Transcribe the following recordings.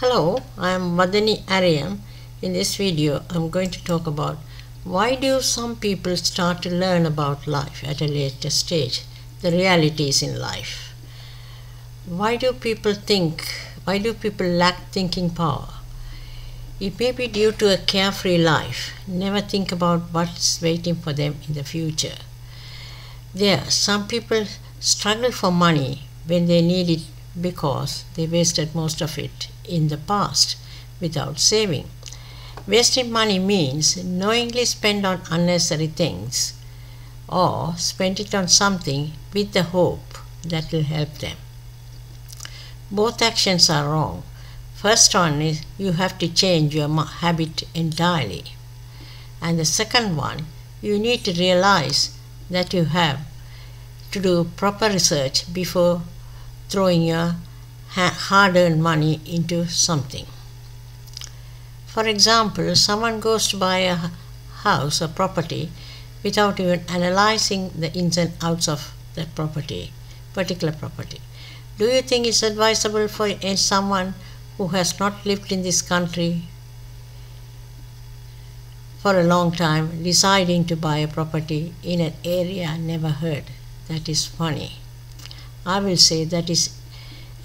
Hello, I am Vathani Ariyam. In this video, I'm going to talk about why do some people start to learn about life at a later stage, the realities in life. Why do people think, why do people lack thinking power? It may be due to a carefree life, never think about what's waiting for them in the future. There, some people struggle for money when they need it because they wasted most of it in the past without saving. Wasting money means knowingly spend on unnecessary things or spend it on something with the hope that will help them. Both actions are wrong. First one is you have to change your habit entirely. And the second one, you need to realize that you have to do proper research before throwing your hard earned money into something. For example, someone goes to buy a house a property without even analyzing the ins and outs of that property, particular property. Do you think it's advisable for someone who has not lived in this country for a long time deciding to buy a property in an area never heard? That is funny. I will say that is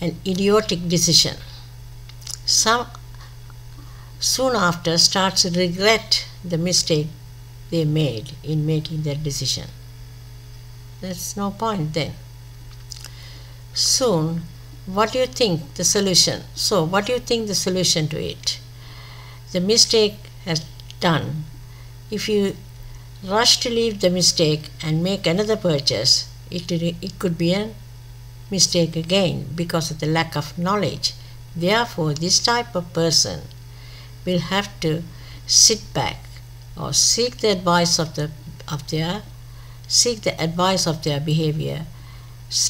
an idiotic decision. Some soon after starts to regret the mistake they made in making that decision. There's no point then. Soon, what do you think the solution? So, what do you think the solution to it? The mistake has done. If you rush to leave the mistake and make another purchase, it, it could be a mistake again because of the lack of knowledge. Therefore, this type of person will have to sit back or seek the advice of the of their seek the advice of their behavior.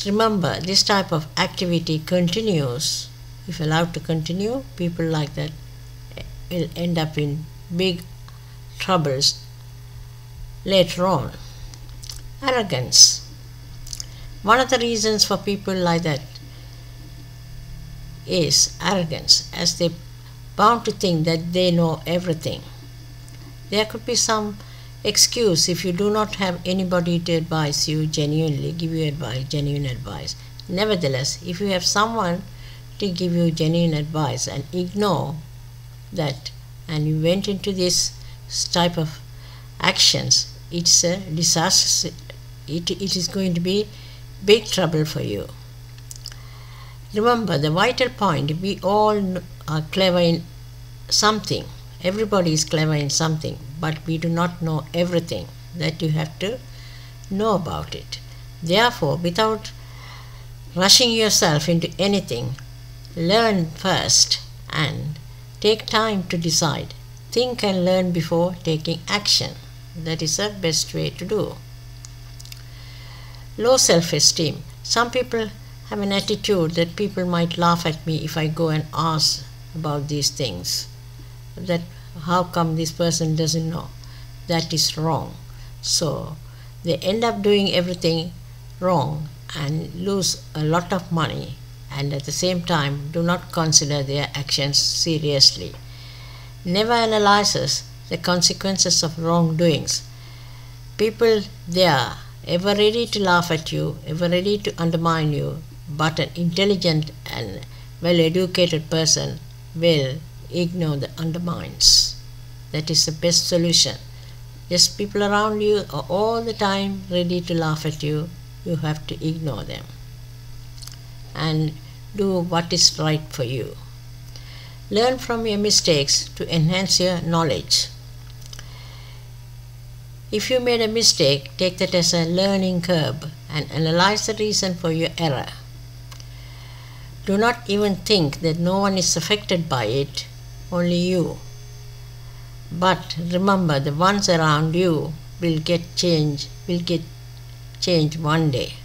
Remember, this type of activity continues. If allowed to continue, people like that eh, will end up in big troubles later on. Arrogance. One of the reasons for people like that is arrogance, as they bound to think that they know everything. There could be some excuse if you do not have anybody to advise you genuinely, give you advice, genuine advice. Nevertheless, if you have someone to give you genuine advice and ignore that and you went into this type of actions, it's a disaster. It, it is going to be big trouble for you. Remember the vital point we all are clever in something. Everybody is clever in something, but we do not know everything that you have to know about it. Therefore, without rushing yourself into anything, learn first and take time to decide. Think and learn before taking action. That is the best way to do low self esteem. Some people have an attitude that people might laugh at me if I go and ask about these things. That how come this person doesn't know? That is wrong. So they end up doing everything wrong and lose a lot of money and at the same time do not consider their actions seriously. Never analyzes the consequences of wrongdoings. People there ever ready to laugh at you, ever ready to undermine you, but an intelligent and well educated person will ignore the undermines. That is the best solution. Just people around you are all the time ready to laugh at you. You have to ignore them and do what is right for you. Learn from your mistakes to enhance your knowledge. If you made a mistake, take that as a learning curve and analyze the reason for your error. Do not even think that no one is affected by it, only you. But remember, the ones around you will get change, will get change one day.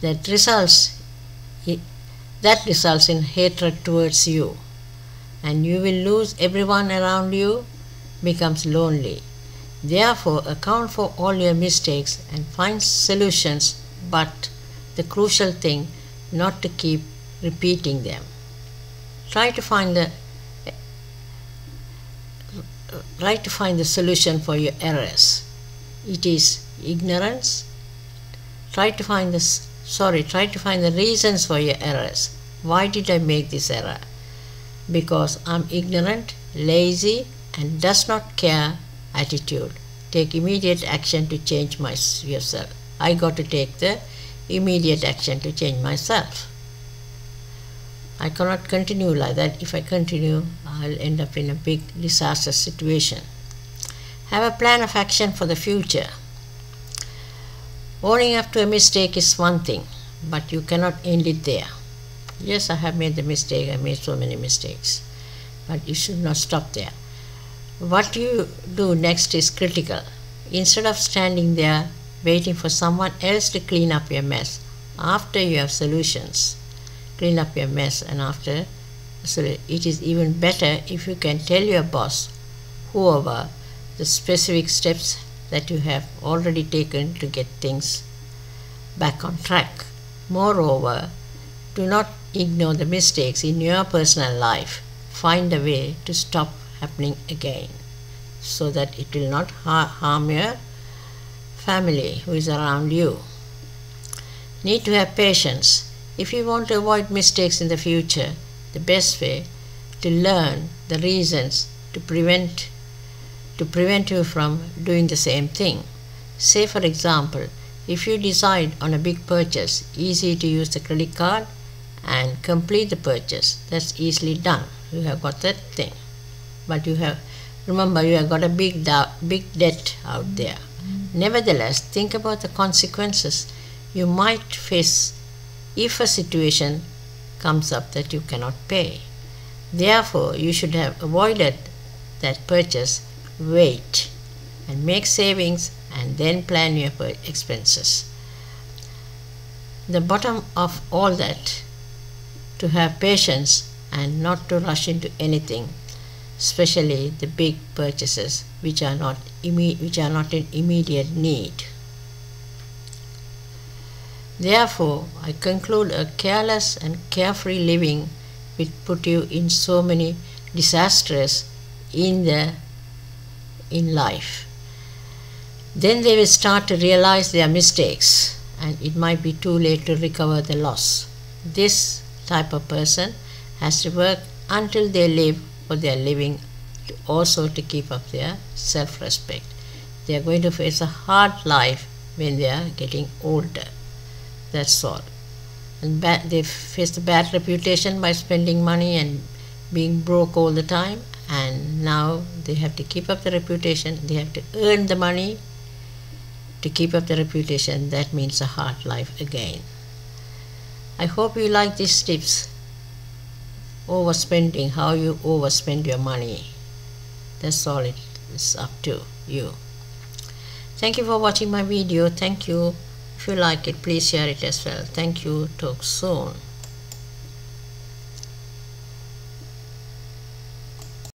That results, that results in hatred towards you, and you will lose everyone around you, becomes lonely. Therefore, account for all your mistakes and find solutions, but the crucial thing, not to keep repeating them. try to find the try to find the solution for your errors. It is ignorance. Try to find this sorry, try to find the reasons for your errors. Why did I make this error? Because I'm ignorant, lazy, and does not care attitude. Take immediate action to change my, yourself. I got to take the immediate action to change myself. I cannot continue like that. If I continue, I'll end up in a big disaster situation. Have a plan of action for the future. Owning up to a mistake is one thing, but you cannot end it there. Yes, I have made the mistake, I made so many mistakes, but you should not stop there. What you do next is critical. Instead of standing there waiting for someone else to clean up your mess, after you have solutions, clean up your mess and after so it is even better if you can tell your boss whoever the specific steps that you have already taken to get things back on track moreover do not ignore the mistakes in your personal life find a way to stop happening again so that it will not harm your family who is around you need to have patience if you want to avoid mistakes in the future, the best way to learn the reasons to prevent to prevent you from doing the same thing. Say for example, if you decide on a big purchase, easy to use the credit card and complete the purchase. That's easily done. You have got that thing. But you have remember you have got a big big debt out there. Nevertheless, think about the consequences you might face if a situation comes up that you cannot pay. Therefore, you should have avoided that purchase, wait and make savings and then plan your expenses. The bottom of all that, to have patience and not to rush into anything, especially the big purchases which are not, which are not in immediate need. Therefore, I conclude a careless and carefree living will put you in so many disasters in the in life. Then they will start to realize their mistakes and it might be too late to recover the loss. This type of person has to work until they live for their living also to keep up their self-respect. They are going to face a hard life when they are getting older. That's all. And they faced a bad reputation by spending money and being broke all the time. And now they have to keep up the reputation. They have to earn the money to keep up the reputation. That means a hard life again. I hope you like these tips. Overspending, how you overspend your money. That's all it is up to you. Thank you for watching my video. Thank you. If you like it, please share it as well. Thank you. Talk soon.